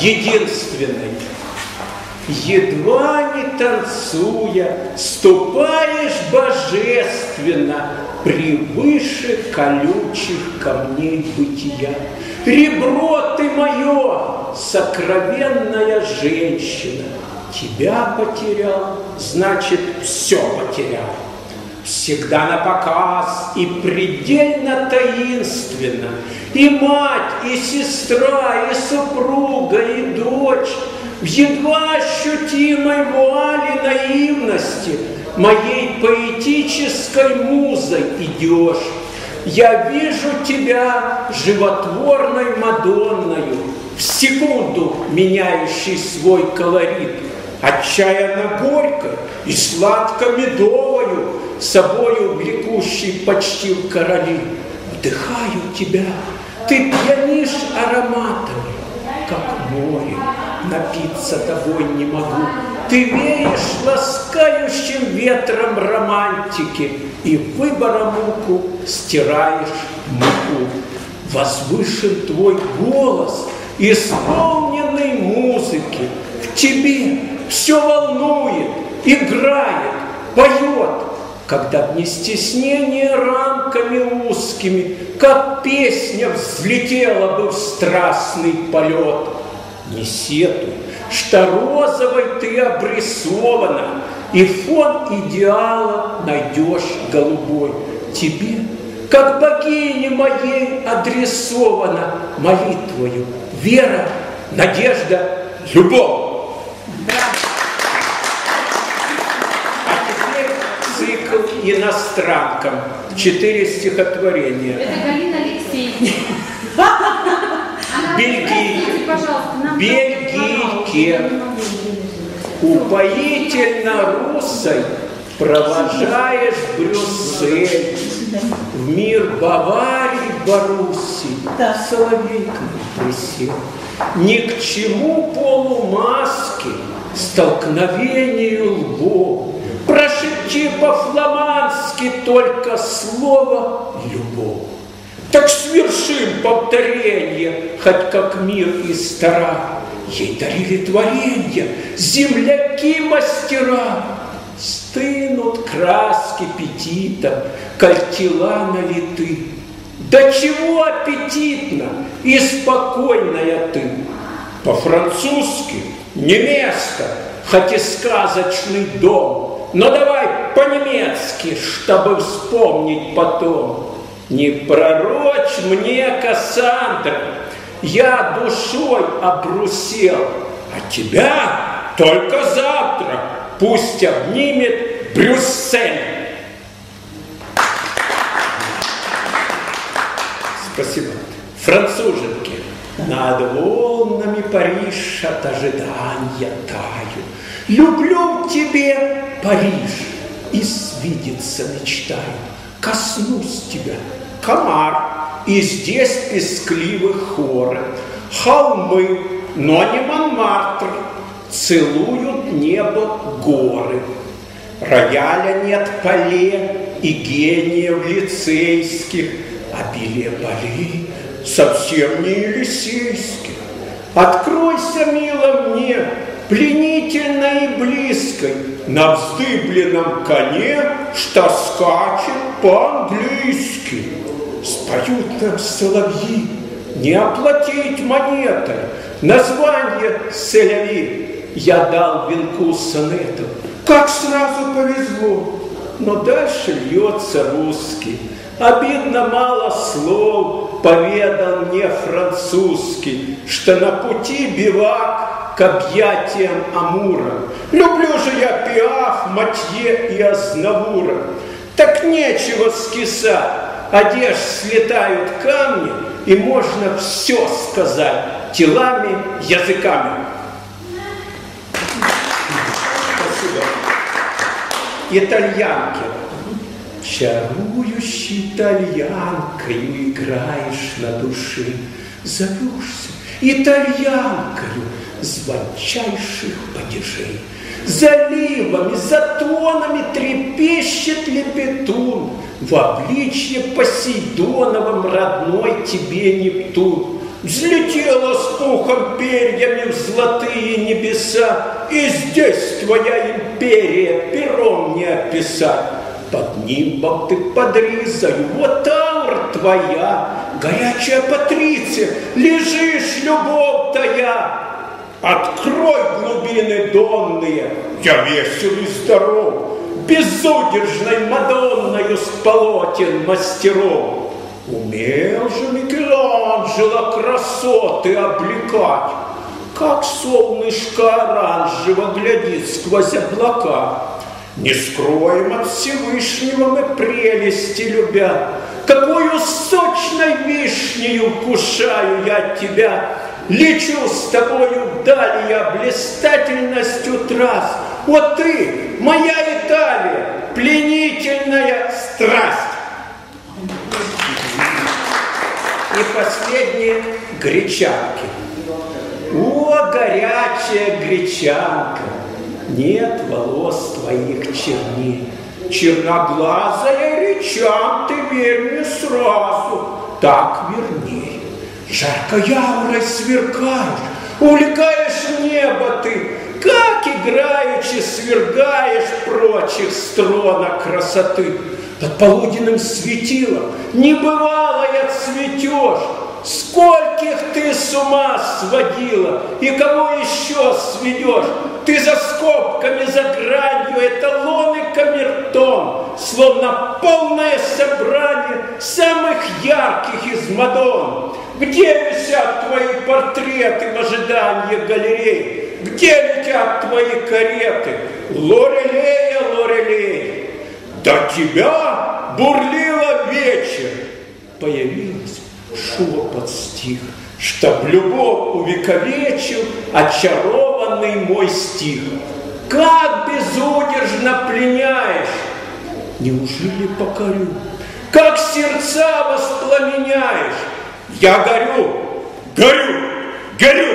единственной. Едва не танцуя, ступаешь божественно Превыше колючих камней бытия. Ребро ты мое, сокровенная женщина, Тебя потерял, значит, все потерял. Всегда на показ и предельно таинственно. И мать, и сестра, и супруга, и дочь В едва ощутимой вуале наивности Моей поэтической музой идешь. Я вижу тебя животворной Мадонною, В секунду меняющий свой колорит – отчаянно горько и сладко-медовою, собою влекущий почти в короли. Вдыхаю тебя, ты пьянишь ароматами, как море, напиться тобой не могу. Ты веешь ласкающим ветром романтики и выбором муку стираешь муку. Возвышен твой голос, исполненный музыки, в тебе все волнует, играет, поет, когда в нестеснении рамками узкими, как песня взлетела бы в страстный полет. Не сетуй, что розовой ты обрисована, и фон идеала найдешь голубой. Тебе, как богине моей, адресована молитвою вера, надежда, любовь. Иностранкам. Четыре стихотворения. Это Галина Алексеевна. Бельгийки. Упоительно русой провожаешь Брюссель. В мир Баварии, Боруссии, соловейком присел. Ни к чему полумаски, столкновению лбов, Прошепчи по-фламандски только слово «любовь». Так свершим повторение, хоть как мир и стара. Ей дарили творенья, земляки-мастера. Стынут краски петитом, коль тела налиты. Да чего аппетитно и спокойная ты. По-французски не место, хоть и сказочный дом, но давай по-немецки, чтобы вспомнить потом. Не пророчь мне, Кассандра, я душой обрусел, а тебя только завтра пусть обнимет Брюссель. Спасибо. Француженки. Над волнами Париж от ожидания таю. Люблю тебе, Париж, и свидеться мечтаю. Коснусь тебя, комар, и здесь пескливы хоры. Холмы, но не Монмартр, целуют небо горы. Рояля нет поле и гениев лицейских, Обилие полей совсем не Елисейских. Откройся, мило, мне, пленительной и близкой, на вздыбленном коне, что скачет по-английски. Споют нам соловьи, не оплатить монетой, название Селяви я дал венку сонету. Как сразу повезло, но дальше льется русский. Обидно мало слов поведал мне французский, что на пути бивак к объятиям Амура. Люблю же я Пиаф, Матье и Азнавура. Так нечего скисать, одежд слетают камни, и можно все сказать телами, языками. Спасибо. Итальянки. Чарующей итальянкою играешь на душе, Зовешься итальянкою, звончайших падежей. Заливами, затонами трепещет лепетун, В обличье Посейдоновом родной тебе Нептун. Взлетела с пухом перьями в золотые небеса, И здесь твоя империя пером не описать. Под нимбом ты под вот аура твоя, Горячая Патриция, лежишь, любовь тая. Открой глубины донные, я весел и здоров, Безудержной Мадонною с полотен мастеров. Умел же Микеланджело красоты облекать, Как солнышко оранжево глядит сквозь облака. Не скроем от Всевышнего мы прелести любя, Какую сочной вишнею кушаю я тебя, Лечу с тобою вдаль я блистательностью трасс. Вот ты, моя Италия, пленительная страсть. И последние гречанки. О, горячая гречанка, нет волос твоих черней. Черноглазая речам ты верь мне сразу, так верней. Жарко яурой сверкаешь, увлекаешь небо ты, как играючи свергаешь прочих строна красоты. Под полуденным светилом небывалое цветешь, Скольких ты с ума сводила, и кого еще сведешь? Ты за скобками, за гранью, эталоны камертон, Словно полное собрание самых ярких из Мадон. Где висят твои портреты в ожидании галерей? Где летят твои кареты? Лорелея, Лорелей, до тебя бурлила вечер. Появилась шепот стих, Чтоб любовь увековечил очарованный мой стих. Как безудержно пленяешь, неужели покорю? Как сердца воспламеняешь, я горю, горю, горю,